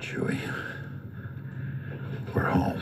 Chewy, we're home.